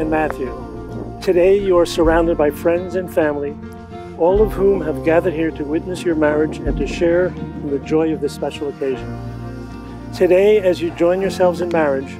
and Matthew. Today you are surrounded by friends and family, all of whom have gathered here to witness your marriage and to share in the joy of this special occasion. Today, as you join yourselves in marriage,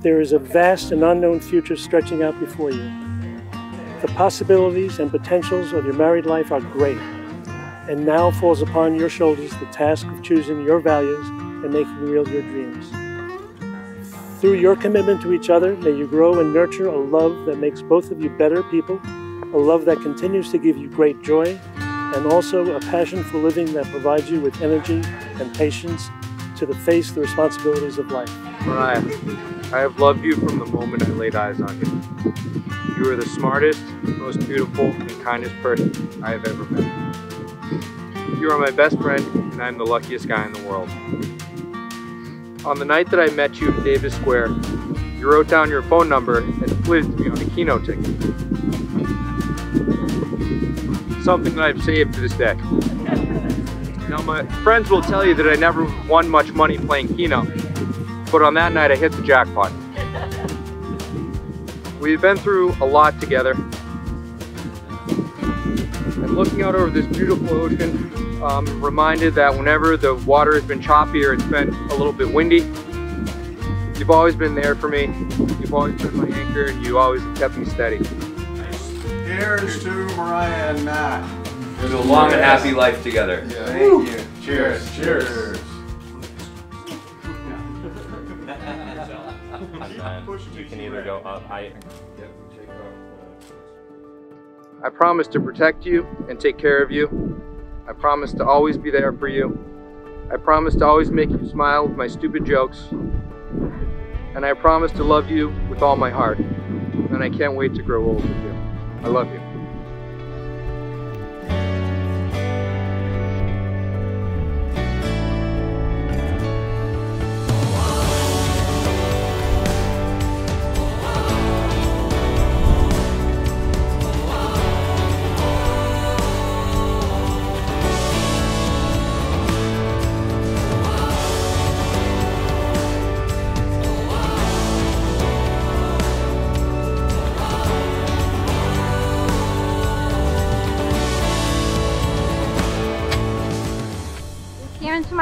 there is a vast and unknown future stretching out before you. The possibilities and potentials of your married life are great, and now falls upon your shoulders the task of choosing your values and making real your dreams. Through your commitment to each other, may you grow and nurture a love that makes both of you better people, a love that continues to give you great joy, and also a passion for living that provides you with energy and patience to the face the responsibilities of life. Moriah, I have loved you from the moment I laid eyes on you. You are the smartest, most beautiful, and kindest person I have ever met. You are my best friend, and I am the luckiest guy in the world. On the night that I met you in Davis Square, you wrote down your phone number and to me on a Keno ticket. Something that I've saved to this day. Now my friends will tell you that I never won much money playing Keno, but on that night I hit the jackpot. We've been through a lot together, and looking out over this beautiful ocean, I'm reminded that whenever the water has been choppy or it's been a little bit windy, you've always been there for me. You've always been my anchor and you always have kept me steady. Cheers to Moriah and Matt. To a long and happy life together. Yeah. Thank you. Cheers. Cheers. You can either go up. I. I promise to protect you and take care of you. I promise to always be there for you. I promise to always make you smile with my stupid jokes. And I promise to love you with all my heart. And I can't wait to grow old with you. I love you.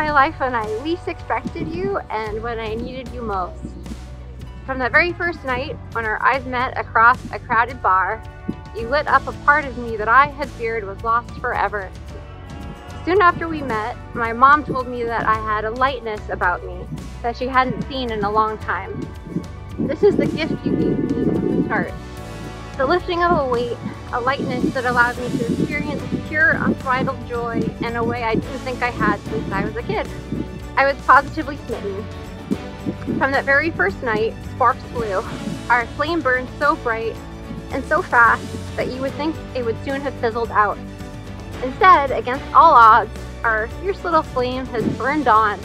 My life when I least expected you and when I needed you most. From that very first night, when our eyes met across a crowded bar, you lit up a part of me that I had feared was lost forever. Soon after we met, my mom told me that I had a lightness about me that she hadn't seen in a long time. This is the gift you gave me from the start. The lifting of a weight, a lightness that allowed me to experience pure, unbridled joy in a way I didn't think I had since I was a kid. I was positively smitten. From that very first night, sparks flew. Our flame burned so bright and so fast that you would think it would soon have fizzled out. Instead, against all odds, our fierce little flame has burned on,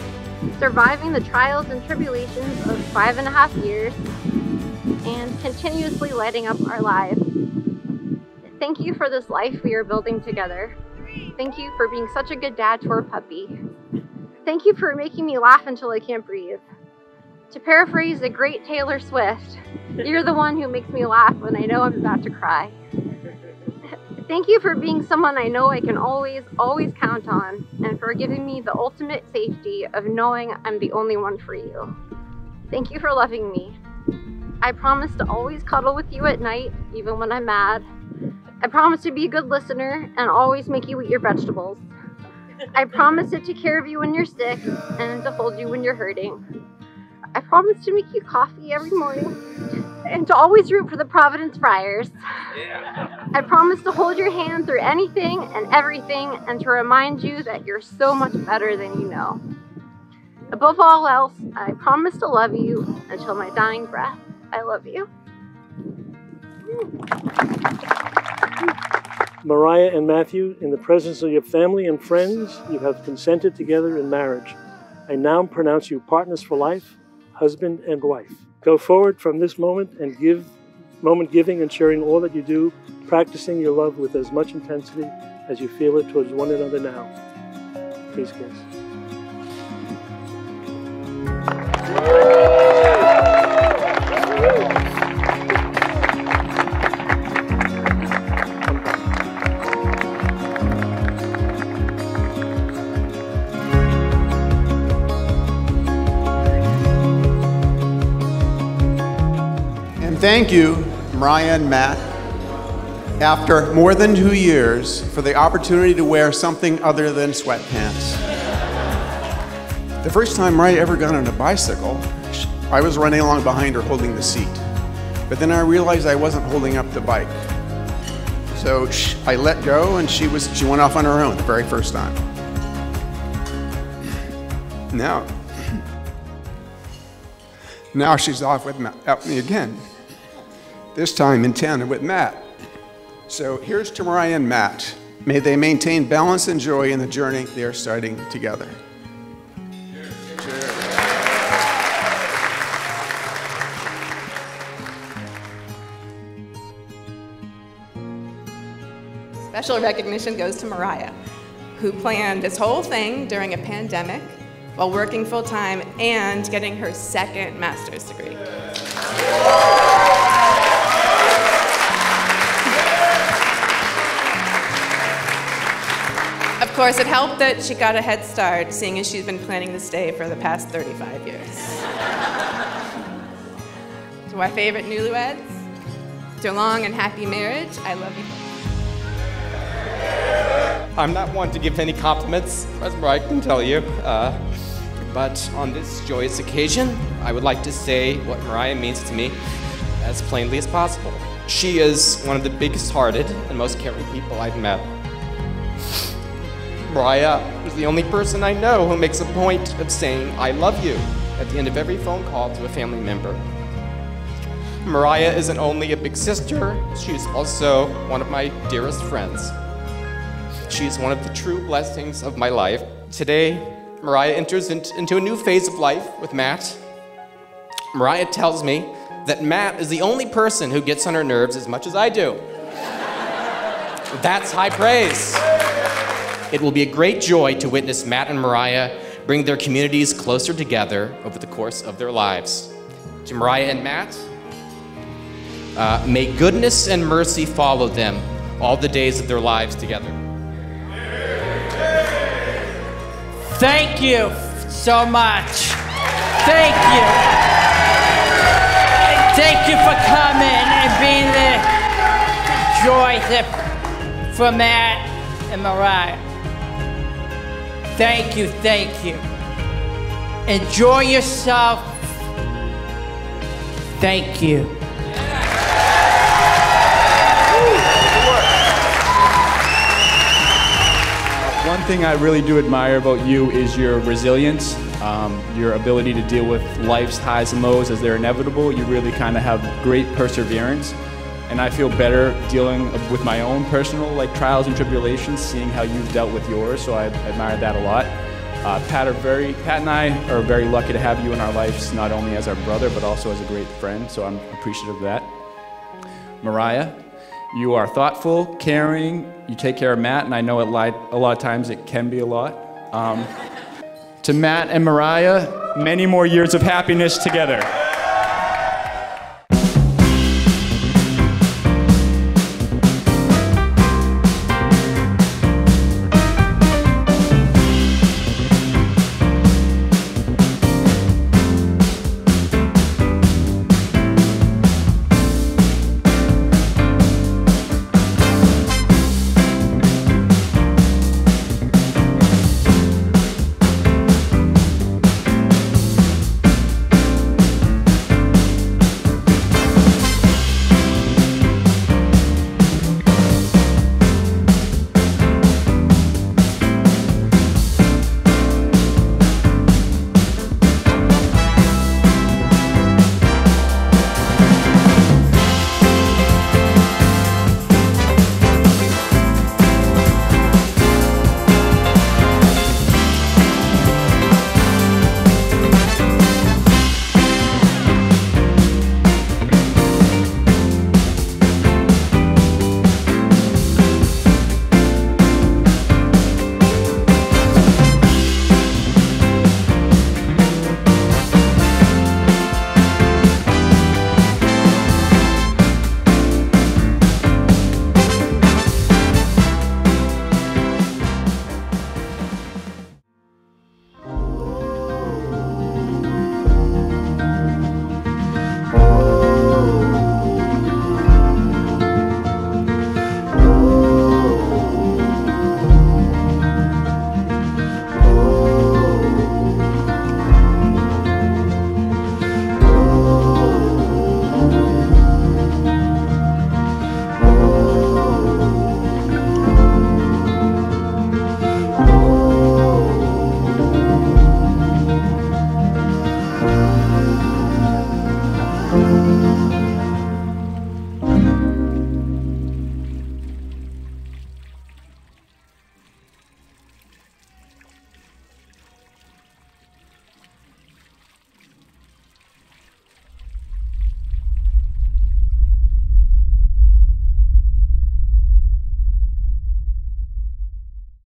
surviving the trials and tribulations of five and a half years and continuously lighting up our lives. Thank you for this life we are building together. Thank you for being such a good dad to our puppy. Thank you for making me laugh until I can't breathe. To paraphrase the great Taylor Swift, you're the one who makes me laugh when I know I'm about to cry. Thank you for being someone I know I can always, always count on, and for giving me the ultimate safety of knowing I'm the only one for you. Thank you for loving me. I promise to always cuddle with you at night, even when I'm mad. I promise to be a good listener and always make you eat your vegetables. I promise to take care of you when you're sick and to hold you when you're hurting. I promise to make you coffee every morning and to always root for the Providence Friars. I promise to hold your hand through anything and everything and to remind you that you're so much better than you know. Above all else, I promise to love you until my dying breath. I love you. Moriah and Matthew, in the presence of your family and friends, you have consented together in marriage. I now pronounce you partners for life, husband and wife. Go forward from this moment and give moment giving and sharing all that you do, practicing your love with as much intensity as you feel it towards one another now. Please kiss. Thank you, Ryan, Matt, after more than two years, for the opportunity to wear something other than sweatpants. The first time Moriah ever got on a bicycle, I was running along behind her holding the seat. But then I realized I wasn't holding up the bike. So I let go and she, was, she went off on her own the very first time. Now, now she's off with me again, this time in tandem with Matt. So here's to Moriah and Matt. May they maintain balance and joy in the journey they are starting together. Special recognition goes to Moriah, who planned this whole thing during a pandemic while working full time and getting her second master's degree. Of course, it helped that she got a head start, seeing as she's been planning this day for the past 35 years. to our favorite newlyweds, to a long and happy marriage, I love you. I'm not one to give any compliments, as Moriah can tell you. Uh, but on this joyous occasion, I would like to say what Moriah means to me as plainly as possible. She is one of the biggest hearted and most caring people I've met. Moriah is the only person I know who makes a point of saying, I love you, at the end of every phone call to a family member. Moriah isn't only a big sister, she's also one of my dearest friends. She's one of the true blessings of my life. Today, Moriah enters into a new phase of life with Matt. Moriah tells me that Matt is the only person who gets on her nerves as much as I do. That's high praise. It will be a great joy to witness Matt and Moriah bring their communities closer together over the course of their lives. To Moriah and Matt, uh, may goodness and mercy follow them all the days of their lives together. Thank you so much. Thank you. Thank you for coming and being the joy for Matt and Moriah. Thank you, thank you. Enjoy yourself. Thank you. One thing I really do admire about you is your resilience, um, your ability to deal with life's highs and lows as they're inevitable. You really kind of have great perseverance. And I feel better dealing with my own personal like trials and tribulations, seeing how you've dealt with yours. So I admire that a lot. Uh, Pat, are very, Pat and I are very lucky to have you in our lives, not only as our brother, but also as a great friend. So I'm appreciative of that. Moriah, you are thoughtful, caring, you take care of Matt, and I know a lot, a lot of times it can be a lot. Um, to Matt and Moriah, many more years of happiness together.